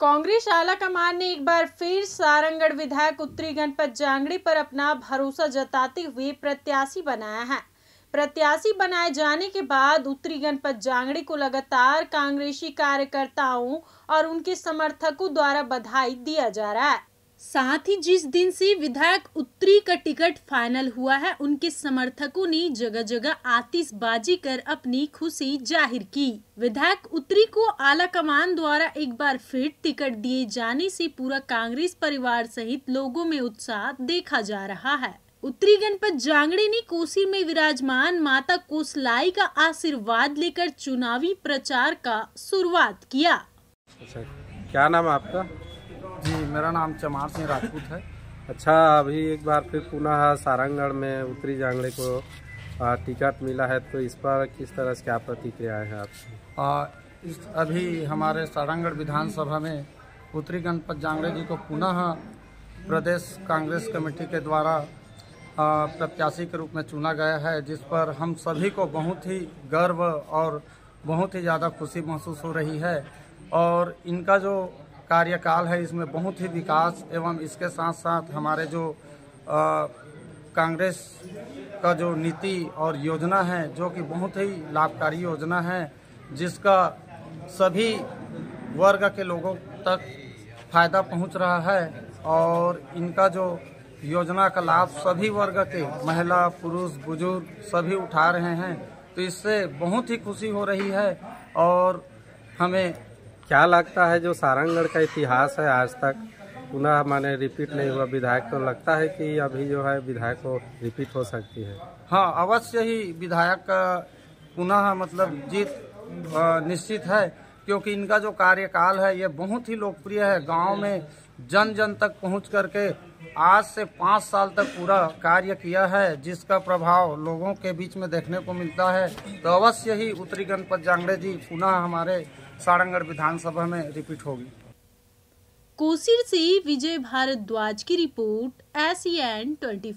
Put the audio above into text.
कांग्रेस आला कमान ने एक बार फिर सारंगढ़ विधायक उत्तरी गणपत जांगड़ी पर अपना भरोसा जताते हुए प्रत्याशी बनाया है। प्रत्याशी बनाए जाने के बाद उत्तरी गणपत जांगड़ी को लगातार कांग्रेसी कार्यकर्ताओं और उनके समर्थकों द्वारा बधाई दिया जा रहा है। साथ ही जिस दिन से विधायक उत्तरी का टिकट फाइनल हुआ है, उनके समर्थकों ने जगह जगह आतिशबाजी कर अपनी खुशी ज़ाहिर की। विधायक उत्तरी को आला कमान द्वारा एक बार फिर टिकट दिए जाने से पूरा कांग्रेस परिवार सहित लोगों में उत्साह देखा जा रहा है। उत्तरी गणपत जांगड़े ने कोसी में विराजमान माता कोसलाई का आशीर्वाद लेकर चुनावी प्रचार का शुरुआत किया। अच्छा क्या नाम आपका? जी, मेरा नाम चमार सिंह राजपूत है। अच्छा अभी एक बार फिर पुनः सारंगढ़ में उत्तरी जांगड़े को टिकट मिला है तो इस पर किस तरह से क्या प्रतिक्रिया है आपकी? इस, अभी हमारे सारंगढ़ विधानसभा में उत्तरी गणपत जांगड़े जी को पुनः प्रदेश कांग्रेस कमेटी के द्वारा प्रत्याशी के रूप में चुना गया है, जिस पर हम सभी को बहुत ही गर्व और बहुत ही ज़्यादा खुशी महसूस हो रही है। और इनका जो कार्यकाल है, इसमें बहुत ही विकास एवं इसके साथ साथ हमारे जो कांग्रेस का जो नीति और योजना है, जो कि बहुत ही लाभकारी योजना है, जिसका सभी वर्ग के लोगों तक फ़ायदा पहुँच रहा है और इनका जो योजना का लाभ सभी वर्ग के महिला, पुरुष, बुज़ुर्ग सभी उठा रहे हैं तो इससे बहुत ही खुशी हो रही है और हमें क्या लगता है जो सारंगढ़ का इतिहास है आज तक? पुनः माने रिपीट नहीं हुआ विधायक तो लगता है कि अभी जो है विधायक को रिपीट हो सकती है? हाँ अवश्य ही विधायक, पुनः मतलब जीत निश्चित है। क्योंकि इनका जो कार्यकाल है, ये बहुत ही लोकप्रिय है। गाँव में जन जन तक पहुँच करके आज से पाँच साल तक पूरा कार्य किया है, जिसका प्रभाव लोगों के बीच में देखने को मिलता है। तो अवश्य ही उत्तरी गणपत जांगड़े जी पुनः हमारे सारंगढ़ विधानसभा में रिपीट होगी। कोसिर से विजय भारद्वाज की रिपोर्ट एस एन ट्वेंटी